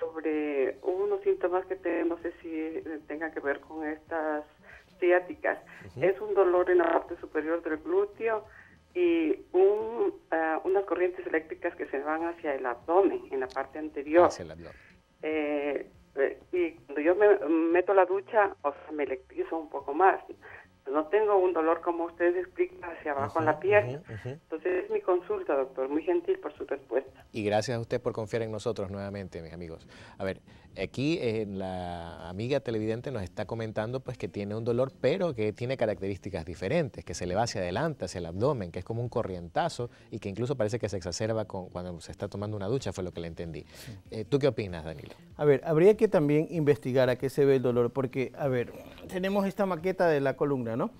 [SPEAKER 5] sobre unos síntomas que tengo, no sé si eh, tenga que ver con estas ciáticas. Es un dolor en la parte superior del glúteo y un, ah, unas corrientes eléctricas que se van hacia el abdomen, en la parte anterior.
[SPEAKER 1] Hacia el abdomen.
[SPEAKER 5] Eh, eh, y cuando yo me meto la ducha, o sea, me electrizo un poco más. No tengo un dolor como ustedes explican hacia abajo en la pierna. Entonces es mi consulta, doctor. Muy gentil por su respuesta.
[SPEAKER 1] Y gracias a usted por confiar en nosotros nuevamente, mis amigos. A ver, Aquí eh, la amiga televidente nos está comentando pues que tiene un dolor, pero que tiene características diferentes, que se le va hacia adelante, hacia el abdomen, que es como un corrientazo y que incluso parece que se exacerba con, cuando se está tomando una ducha, fue lo que le entendí. Eh, ¿Tú qué opinas, Danilo?
[SPEAKER 3] A ver, habría que también investigar a qué se ve el dolor, porque, a ver, tenemos esta maqueta de la columna, ¿no?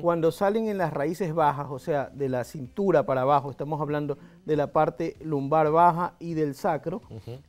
[SPEAKER 3] Cuando salen en las raíces bajas, o sea, de la cintura para abajo, estamos hablando de la parte lumbar baja y del sacro,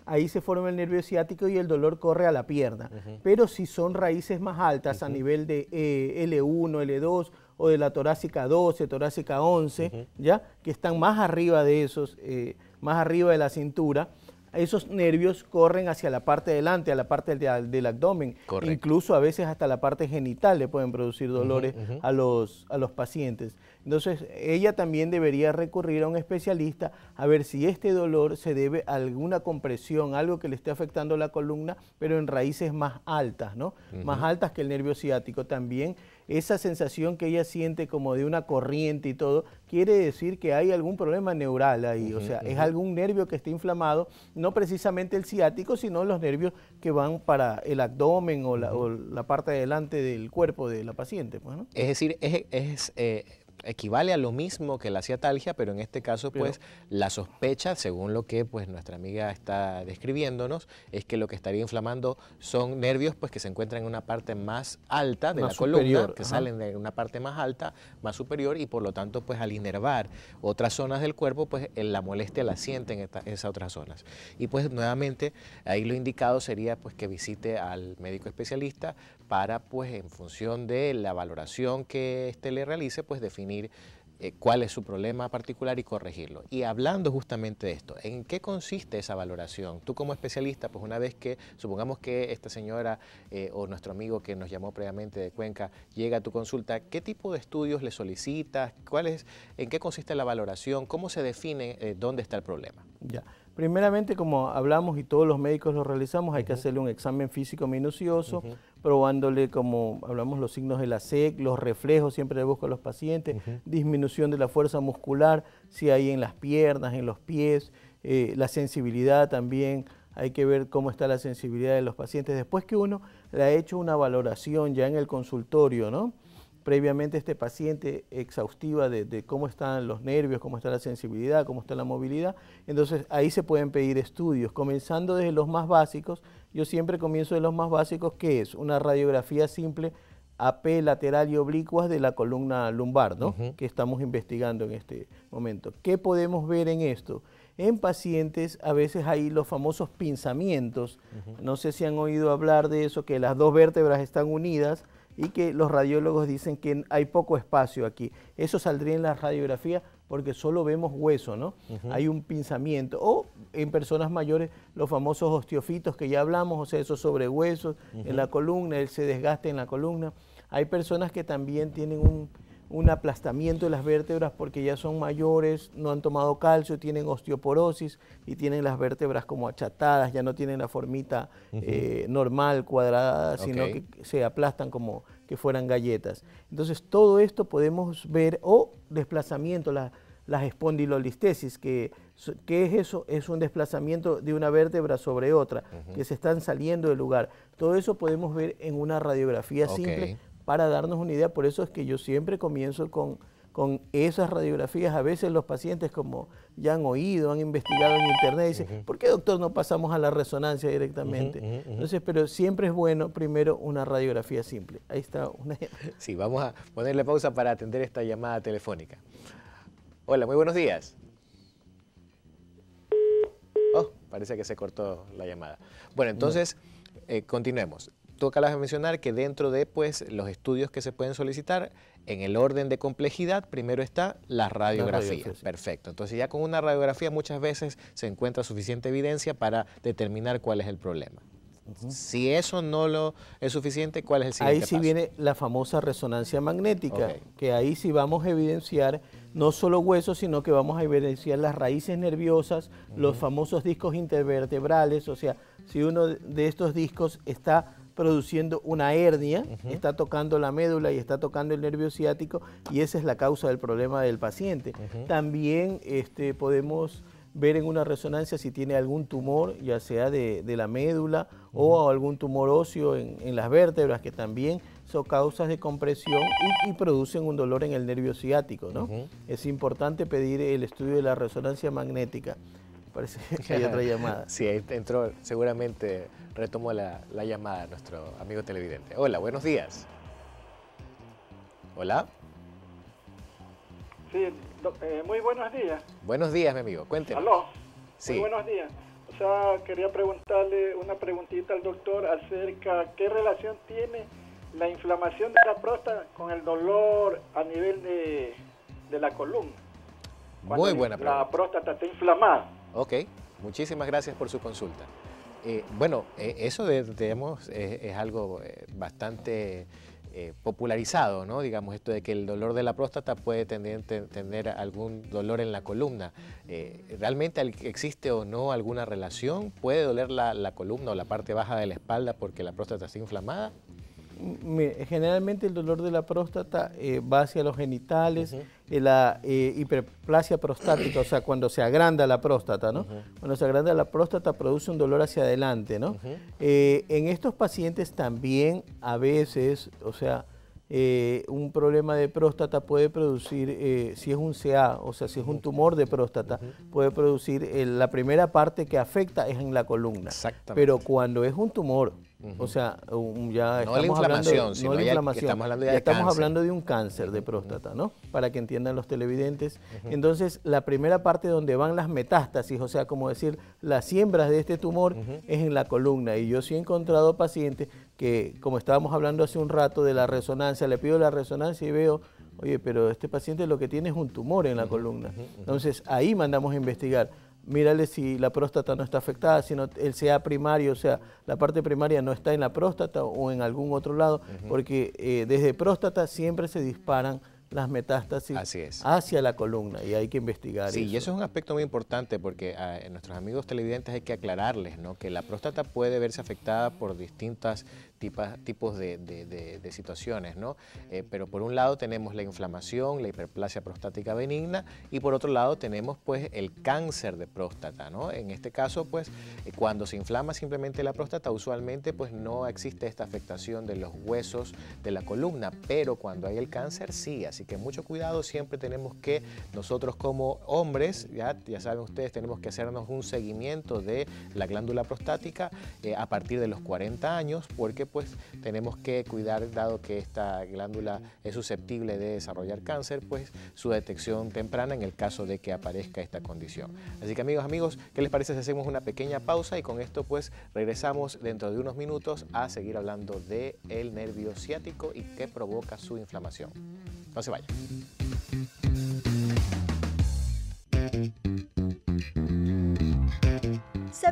[SPEAKER 3] ahí se forma el nervio ciático y el dolor corre a la pierna. Pero si son raíces más altas a nivel de L1, L2 o de la torácica 12, torácica 11, ¿ya? Que están más arriba de esos, eh, más arriba de la cintura, esos nervios corren hacia la parte delante, a la parte del, abdomen. Incluso a veces hasta la parte genital le pueden producir dolores A, los, a los pacientes. Entonces, ella también debería recurrir a un especialista a ver si este dolor se debe a alguna compresión, algo que le esté afectando la columna, pero en raíces más altas, ¿no? Más altas que el nervio ciático. También esa sensación que ella siente como de una corriente y todo, quiere decir que hay algún problema neural ahí, o sea, es algún nervio que está inflamado, no precisamente el ciático, sino los nervios que van para el abdomen o la, parte adelante del cuerpo de la paciente. Pues,
[SPEAKER 1] es decir, es, eh, equivale a lo mismo que la ciatalgia, pero en este caso, pues, la sospecha, según lo que pues nuestra amiga está describiéndonos, es que lo que estaría inflamando son nervios pues que se encuentran en una parte más alta de la columna, que salen de una parte más alta, más superior, y por lo tanto, pues al inervar otras zonas del cuerpo, pues la molestia la sienten en esas otras zonas. Y pues nuevamente, ahí lo indicado sería pues que visite al médico especialista para, pues, en función de la valoración que éste le realice, pues definir eh, cuál es su problema particular y corregirlo. Y hablando justamente de esto, ¿en qué consiste esa valoración? Tú como especialista, pues una vez que, supongamos que esta señora eh, o nuestro amigo que nos llamó previamente de Cuenca llega a tu consulta, ¿qué tipo de estudios le solicitas? ¿Cuál ¿En qué consiste la valoración? ¿Cómo se define eh, dónde está el problema?
[SPEAKER 3] Ya. Primeramente, como hablamos y todos los médicos lo realizamos, hay que hacerle un examen físico minucioso, probándole, como hablamos, los signos de la SEC, los reflejos, siempre le busco a los pacientes, disminución de la fuerza muscular, si hay en las piernas, en los pies, eh, la sensibilidad también, hay que ver cómo está la sensibilidad de los pacientes. Después que uno le ha hecho una valoración ya en el consultorio, ¿no? Previamente este paciente exhaustiva de, cómo están los nervios, cómo está la sensibilidad, cómo está la movilidad. Entonces ahí se pueden pedir estudios, comenzando desde los más básicos. Yo siempre comienzo de los más básicos, que es una radiografía simple AP lateral y oblicuas de la columna lumbar, ¿no? que estamos investigando en este momento. ¿Qué podemos ver en esto? En pacientes a veces hay los famosos pinzamientos, no sé si han oído hablar de eso, que las dos vértebras están unidas, y que los radiólogos dicen que hay poco espacio aquí. Eso saldría en la radiografía porque solo vemos hueso, ¿no? Hay un pinzamiento. O en personas mayores, los famosos osteofitos que ya hablamos, o sea, esos sobrehuesos en la columna, él se desgaste en la columna. Hay personas que también tienen un un aplastamiento de las vértebras porque ya son mayores, no han tomado calcio, tienen osteoporosis y tienen las vértebras como achatadas, ya no tienen la formita eh, normal, cuadrada, sino que se aplastan como que fueran galletas. Entonces todo esto podemos ver, o desplazamiento, las espondilolistesis, que, ¿qué es eso? Es un desplazamiento de una vértebra sobre otra, que se están saliendo del lugar. Todo eso podemos ver en una radiografía simple para darnos una idea. Por eso es que yo siempre comienzo con, con esas radiografías. A veces los pacientes, como ya han oído, han investigado en internet, dicen, ¿por qué doctor no pasamos a la resonancia directamente? Entonces, pero siempre es bueno primero una radiografía simple. Ahí está una...
[SPEAKER 1] Sí, vamos a ponerle pausa para atender esta llamada telefónica. Hola, muy buenos días. Oh, parece que se cortó la llamada. Bueno, entonces, eh, continuemos tú acabas de mencionar que dentro de pues, los estudios que se pueden solicitar, en el orden de complejidad, primero está la radiografía. Perfecto. Entonces ya con una radiografía muchas veces se encuentra suficiente evidencia para determinar cuál es el problema. Si eso no lo es suficiente, ¿cuál es el siguiente
[SPEAKER 3] Ahí sí viene la famosa resonancia magnética, que ahí sí vamos a evidenciar no solo huesos, sino que vamos a evidenciar las raíces nerviosas, los famosos discos intervertebrales, o sea, si uno de estos discos está produciendo una hernia, está tocando la médula y está tocando el nervio ciático y esa es la causa del problema del paciente. También este, podemos ver en una resonancia si tiene algún tumor, ya sea de, la médula o algún tumor óseo en, las vértebras, que también son causas de compresión y, producen un dolor en el nervio ciático. ¿no? Es importante pedir el estudio de la resonancia magnética. Parece que hay otra llamada.
[SPEAKER 1] Sí, entró, seguramente retomó la, llamada nuestro amigo televidente. Hola, buenos días. Hola.
[SPEAKER 6] Sí, eh, muy buenos días.
[SPEAKER 1] Buenos días, mi amigo, cuénteme.
[SPEAKER 6] Aló. Sí. Muy buenos días. O sea, quería preguntarle una preguntita al doctor acerca qué relación tiene la inflamación de la próstata con el dolor a nivel de, la columna.
[SPEAKER 1] Muy buena pregunta.
[SPEAKER 6] La próstata está inflamada.
[SPEAKER 1] Ok, muchísimas gracias por su consulta. Eh, bueno, eh, eso de, es, algo eh, bastante popularizado, ¿no? Digamos, esto de que el dolor de la próstata puede tener, tener algún dolor en la columna. ¿Realmente existe o no alguna relación? ¿Puede doler la, la columna o la parte baja de la espalda porque la próstata está inflamada?
[SPEAKER 3] Generalmente el dolor de la próstata eh, va hacia los genitales, eh, la eh, hiperplasia prostática, o sea, cuando se agranda la próstata, ¿no? Cuando se agranda la próstata produce un dolor hacia adelante, ¿no? en estos pacientes también a veces, o sea, un problema de próstata puede producir, si es un CA, o sea, si es un tumor de próstata, puede producir, la primera parte que afecta es en la columna. Exactamente. Pero cuando es un tumor, o sea, ya
[SPEAKER 1] no estamos hablando,
[SPEAKER 3] no la inflamación, estamos hablando ya, estamos hablando de un cáncer de próstata, ¿no? Para que entiendan los televidentes. Entonces, la primera parte donde van las metástasis, o sea, como decir, las siembras de este tumor es en la columna. Y yo sí he encontrado pacientes que, como estábamos hablando hace un rato de la resonancia, le pido la resonancia y veo, oye, pero este paciente lo que tiene es un tumor en la columna. Entonces, ahí mandamos a investigar mírale si la próstata no está afectada, sino el CA primario, o sea, la parte primaria no está en la próstata o en algún otro lado, porque eh, desde próstata siempre se disparan las metástasis hacia la columna y hay que investigar
[SPEAKER 1] sí, y eso. es un aspecto muy importante porque a nuestros amigos televidentes hay que aclararles ¿no? que la próstata puede verse afectada por distintas tipos de, situaciones, ¿no? Eh, pero por un lado tenemos la inflamación, la hiperplasia prostática benigna y por otro lado tenemos pues el cáncer de próstata, ¿no? En este caso pues eh, cuando se inflama simplemente la próstata usualmente pues no existe esta afectación de los huesos de la columna, pero cuando hay el cáncer sí, así que mucho cuidado, siempre tenemos que nosotros como hombres, ya, ya saben ustedes, tenemos que hacernos un seguimiento de la glándula prostática eh, a partir de los 40 años porque pues tenemos que cuidar, dado que esta glándula es susceptible de desarrollar cáncer, pues su detección temprana en el caso de que aparezca esta condición. Así que amigos, amigos, ¿qué les parece si hacemos una pequeña pausa y con esto pues regresamos dentro de unos minutos a seguir hablando del el nervio ciático y qué provoca su inflamación? No se vayan.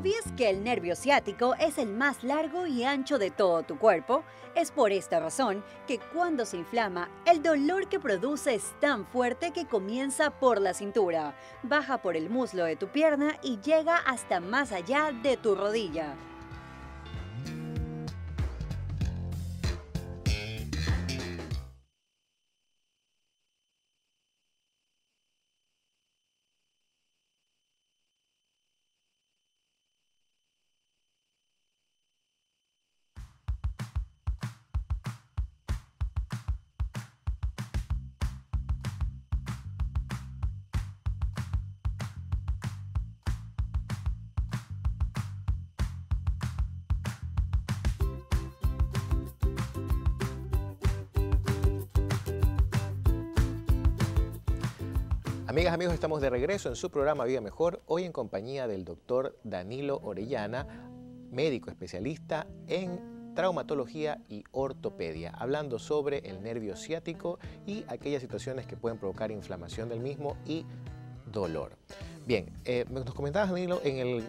[SPEAKER 2] ¿Sabías que el nervio ciático es el más largo y ancho de todo tu cuerpo? Es por esta razón que cuando se inflama, el dolor que produce es tan fuerte que comienza por la cintura, baja por el muslo de tu pierna y llega hasta más allá de tu rodilla.
[SPEAKER 1] Amigos, estamos de regreso en su programa Vida Mejor, hoy en compañía del doctor Danilo Orellana, médico especialista en traumatología y ortopedia, hablando sobre el nervio ciático y aquellas situaciones que pueden provocar inflamación del mismo y dolor. Bien, eh, nos comentabas, Danilo, en el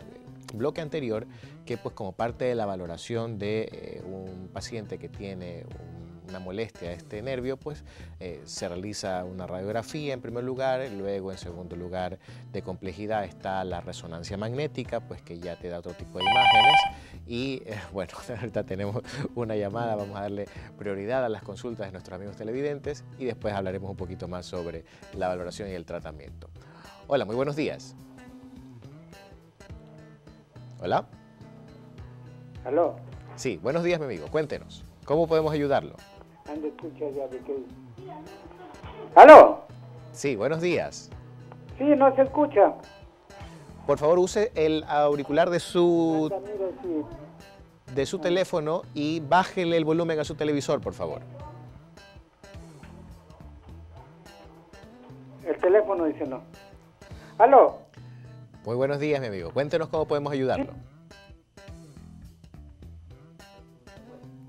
[SPEAKER 1] bloque anterior que pues como parte de la valoración de eh, un paciente que tiene un una molestia a este nervio, pues eh, se realiza una radiografía en primer lugar, luego en segundo lugar de complejidad está la resonancia magnética, pues que ya te da otro tipo de imágenes y eh, bueno, ahorita tenemos una llamada, vamos a darle prioridad a las consultas de nuestros amigos televidentes y después hablaremos un poquito más sobre la valoración y el tratamiento. Hola, muy buenos días. Hola.
[SPEAKER 7] ¿Aló?
[SPEAKER 1] Sí, buenos días mi amigo, cuéntenos, ¿cómo podemos ayudarlo?
[SPEAKER 7] Escucha ya de que... ¿Aló?
[SPEAKER 1] Sí, buenos días.
[SPEAKER 7] Sí, no se escucha.
[SPEAKER 1] Por favor, use el auricular de su, de su teléfono y bájele el volumen a su televisor, por favor.
[SPEAKER 7] El teléfono dice no. ¿Aló?
[SPEAKER 1] Muy buenos días, mi amigo. Cuéntenos cómo podemos ayudarlo.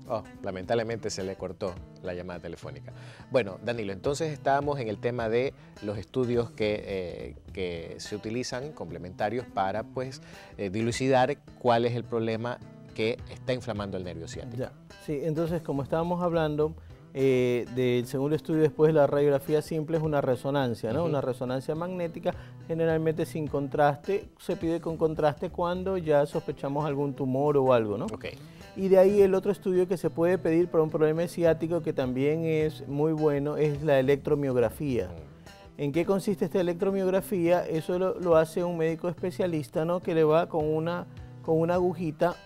[SPEAKER 1] Oh, lamentablemente se le cortó la llamada telefónica. Bueno, Danilo, entonces estábamos en el tema de los estudios que, eh, se utilizan complementarios para pues eh, dilucidar cuál es el problema que está inflamando el nervio ciático.
[SPEAKER 3] Ya, sí, entonces como estábamos hablando, eh, del segundo estudio después de la radiografía simple es una resonancia, ¿no? Una resonancia magnética, generalmente sin contraste, se pide con contraste cuando ya sospechamos algún tumor o algo, ¿no?
[SPEAKER 1] Okay.
[SPEAKER 3] Y de ahí el otro estudio que se puede pedir para un problema ciático que también es muy bueno es la electromiografía. ¿En qué consiste esta electromiografía? Eso lo, hace un médico especialista, ¿no? Que le va con una, con una agujita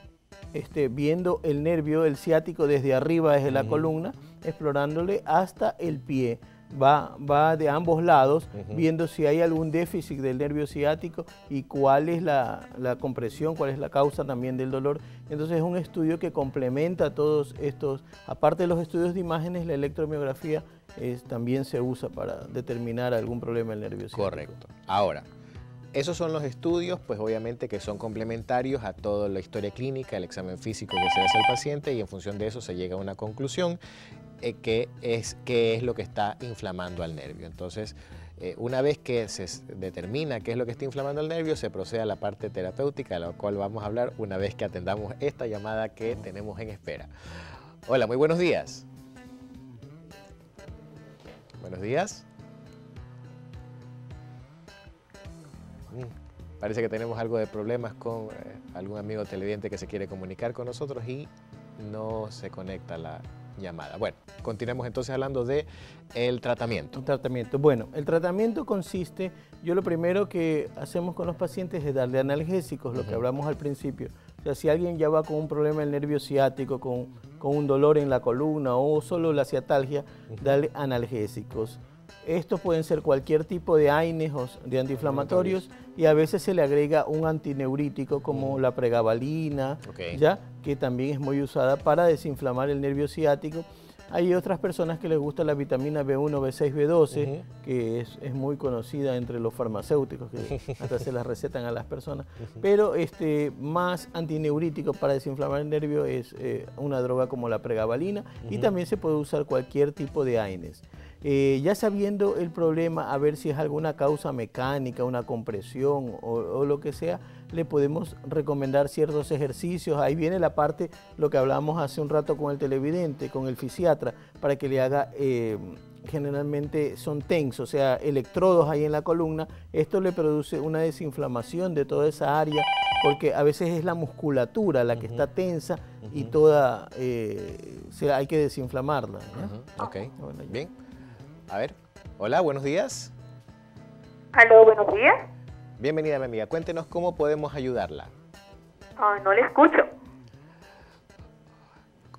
[SPEAKER 3] este, viendo el nervio, el ciático desde arriba, desde la columna, explorándole hasta el pie. Va, va de ambos lados, viendo si hay algún déficit del nervio ciático y cuál es la, la, compresión, cuál es la causa también del dolor. Entonces es un estudio que complementa todos estos, aparte de los estudios de imágenes, la electromiografía también se usa para determinar algún problema del nervio ciático.
[SPEAKER 1] Correcto. Ahora, esos son los estudios, pues obviamente que son complementarios a toda la historia clínica, el examen físico que se hace al paciente y en función de eso se llega a una conclusión eh, que es qué es lo que está inflamando al nervio. Entonces, eh, una vez que se determina qué es lo que está inflamando el nervio, se procede a la parte terapéutica, de la cual vamos a hablar una vez que atendamos esta llamada que tenemos en espera. Hola, muy buenos días. Buenos días. Mm, parece que tenemos algo de problemas con eh, algún amigo televidente que se quiere comunicar con nosotros y no se conecta la llamada. Bueno, continuemos entonces hablando de el tratamiento.
[SPEAKER 3] El tratamiento. Bueno, el tratamiento consiste, yo lo primero que hacemos con los pacientes es darle analgésicos, lo que hablamos al principio. O sea, si alguien ya va con un problema del nervio ciático, con, un dolor en la columna o solo la ciatalgia, darle analgésicos. Estos pueden ser cualquier tipo de AINES o de antiinflamatorios y a veces se le agrega un antineurítico como la pregabalina, ¿ya? que también es muy usada para desinflamar el nervio ciático hay otras personas que les gusta la vitamina B1, B6, B12, que es, muy conocida entre los farmacéuticos, que hasta se las recetan a las personas. Pero este, más antineurítico para desinflamar el nervio es eh, una droga como la pregabalina y también se puede usar cualquier tipo de AINES. Eh, ya sabiendo el problema, a ver si es alguna causa mecánica, una compresión o, lo que sea, le podemos recomendar ciertos ejercicios. Ahí viene la parte, lo que hablábamos hace un rato con el televidente, con el fisiatra, para que le haga, eh, generalmente son TENS, o sea, electrodos ahí en la columna. Esto le produce una desinflamación de toda esa área, porque a veces es la musculatura la que está tensa y toda, eh, hay que desinflamarla.
[SPEAKER 1] Ok, bien. A ver, hola, buenos días.
[SPEAKER 8] Aló, buenos días.
[SPEAKER 1] Bienvenida, mi amiga. Cuéntenos cómo podemos ayudarla.
[SPEAKER 8] Ah, no le escucho.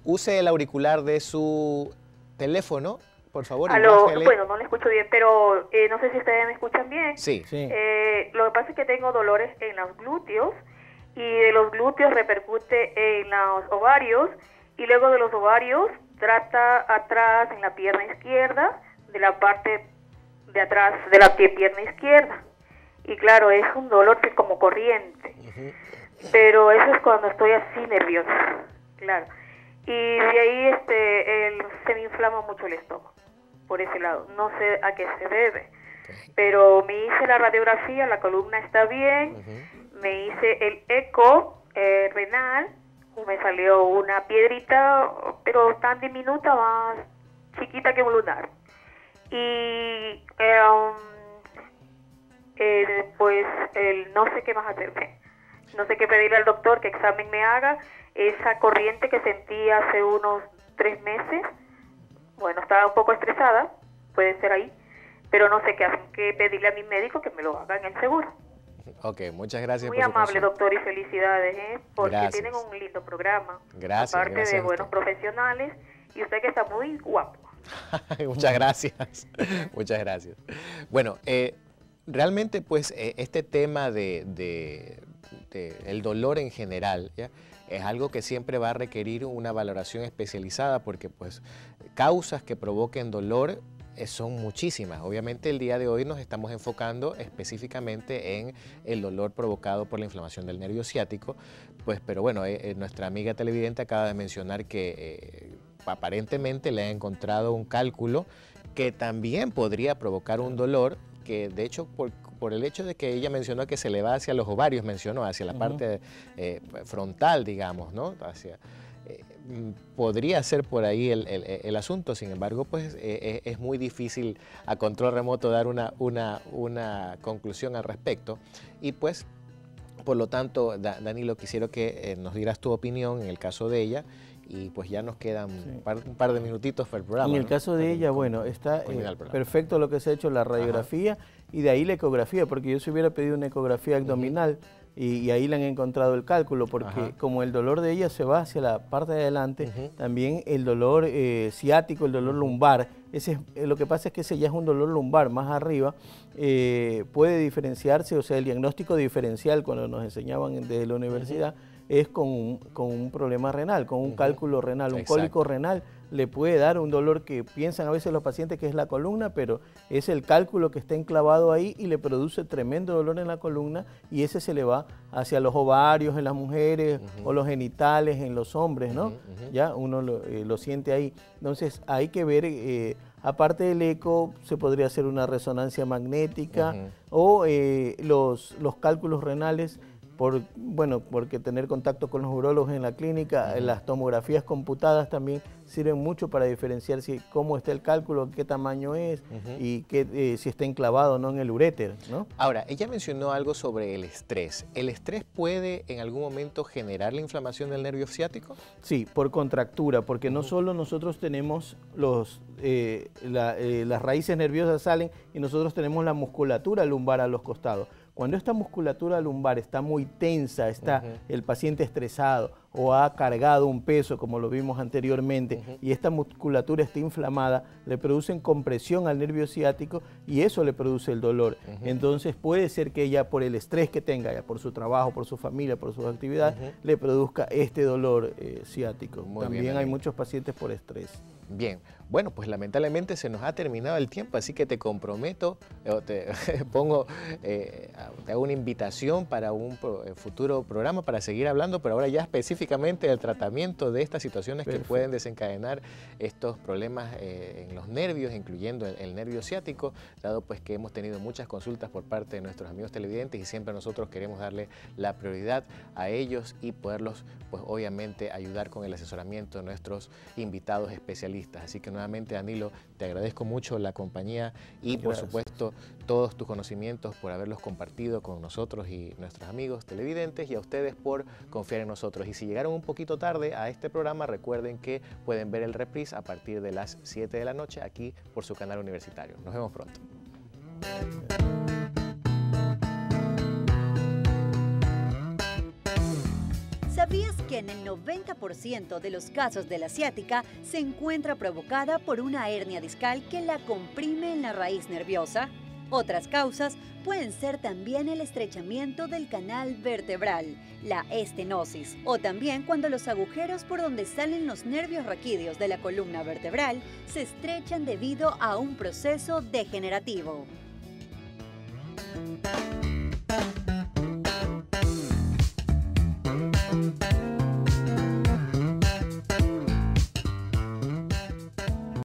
[SPEAKER 1] Use el auricular de su teléfono, por favor.
[SPEAKER 8] Aló, bueno, no le escucho bien, pero eh, no sé si ustedes me escuchan bien.
[SPEAKER 1] Sí. sí.
[SPEAKER 8] Eh, lo que pasa es que tengo dolores en los glúteos y de los glúteos repercute en los ovarios y luego de los ovarios trata atrás en la pierna izquierda de la parte de atrás de la pierna izquierda. Y claro, es un dolor que como corriente. Pero eso es cuando estoy así nerviosa, claro. Y de ahí este, se me inflama mucho el estómago, por ese lado. No sé a qué se debe. Pero me hice la radiografía, la columna está bien. Me hice el eco eh, renal. Me salió una piedrita, pero tan diminuta, más chiquita que un lunar y eh, pues el, no sé qué más hacerme. No sé qué pedirle al doctor, qué examen me haga. Esa corriente que sentí hace unos tres meses, bueno, estaba un poco estresada, puede ser ahí, pero no sé qué, qué pedirle a mi médico que me lo haga en el seguro.
[SPEAKER 1] Ok, muchas gracias.
[SPEAKER 8] Muy amable, doctor, y felicidades, ¿eh? porque tienen un lindo programa.
[SPEAKER 1] Gracias.
[SPEAKER 8] Aparte de buenos profesionales, y usted que está muy guapo.
[SPEAKER 1] Muchas gracias. Muchas gracias. Bueno, eh, realmente pues eh, este tema de, el dolor en general es algo que siempre va a requerir una valoración especializada porque pues causas que provoquen dolor eh, son muchísimas. Obviamente el día de hoy nos estamos enfocando específicamente en el dolor provocado por la inflamación del nervio ciático, pues pero bueno, nuestra amiga televidente acaba de mencionar que aparentemente le ha encontrado un cálculo que también podría provocar un dolor que de hecho por, el hecho de que ella mencionó que se le va hacia los ovarios, mencionó hacia la parte eh, frontal, digamos, ¿no? Hacia, eh, podría ser por ahí el, asunto, sin embargo, pues eh, es muy difícil a control remoto dar una, una, una conclusión al respecto. Y pues Por lo tanto, Danilo, quisiera que nos dieras tu opinión en el caso de ella y pues ya nos quedan un, par, de minutitos para el programa.
[SPEAKER 3] En el caso de ella, bueno, está eh, perfecto lo que se ha hecho, la radiografía y de ahí la ecografía, porque yo se hubiera pedido una ecografía abdominal y, ahí le han encontrado el cálculo, porque como el dolor de ella se va hacia la parte de adelante, también el dolor eh, ciático, el dolor lumbar, ese, eh, lo que pasa es que ese ya es un dolor lumbar más arriba, eh, puede diferenciarse, o sea, el diagnóstico diferencial cuando nos enseñaban desde la universidad es con un, con un problema renal, con un cálculo renal, un cólico renal le puede dar un dolor que piensan a veces los pacientes que es la columna, pero es el cálculo que está enclavado ahí y le produce tremendo dolor en la columna y ese se le va hacia los ovarios en las mujeres o los genitales en los hombres, ¿no? Ya uno eh, lo, siente ahí. Entonces hay que ver, eh, aparte del eco, se podría hacer una resonancia magnética o eh, los, los cálculos renales por, bueno, porque tener contacto con los urólogos en la clínica, las tomografías computadas también sirven mucho para diferenciar si, cómo está el cálculo, qué tamaño es y qué, eh, si está enclavado o no en el uréter. ¿no?
[SPEAKER 1] Ahora, ella mencionó algo sobre el estrés. ¿El estrés puede en algún momento generar la inflamación del nervio ciático?
[SPEAKER 3] Sí, por contractura, porque no solo nosotros tenemos los, eh, eh, las raíces nerviosas salen y nosotros tenemos la musculatura lumbar a los costados cuando esta musculatura lumbar está muy tensa, está el paciente estresado o ha cargado un peso, como lo vimos anteriormente, y esta musculatura está inflamada, le producen compresión al nervio ciático y eso le produce el dolor. Entonces puede ser que ella por el estrés que tenga, ya por su trabajo, por su familia, por sus actividades, le produzca este dolor eh, ciático. También hay muchos pacientes por estrés.
[SPEAKER 1] Bien, bueno, pues lamentablemente se nos ha terminado el tiempo, así que te comprometo, te pongo, eh, te hago una invitación para un eh, futuro programa para seguir hablando, pero ahora ya específicamente del tratamiento de estas situaciones que pueden desencadenar estos problemas eh, en los nervios, incluyendo el, nervio ciático, dado pues que hemos tenido muchas consultas por parte de nuestros amigos televidentes y siempre nosotros queremos darle la prioridad a ellos y poderlos, pues obviamente, ayudar con el asesoramiento de nuestros invitados especialistas Así que nuevamente, Danilo, te agradezco mucho la compañía y por supuesto todos tus conocimientos por haberlos compartido con nosotros y nuestros amigos televidentes y a ustedes por confiar en nosotros. Y si llegaron un poquito tarde a este programa, recuerden que pueden ver el reprise a partir de las 7 de la noche aquí por su canal universitario. Nos vemos pronto.
[SPEAKER 2] ¿Sabías que en el 90% de los casos de la ciática se encuentra provocada por una hernia discal que la comprime en la raíz nerviosa? Otras causas pueden ser también el estrechamiento del canal vertebral, la estenosis, o también cuando los agujeros por donde salen los nervios raquídeos de la columna vertebral se estrechan debido a un proceso degenerativo.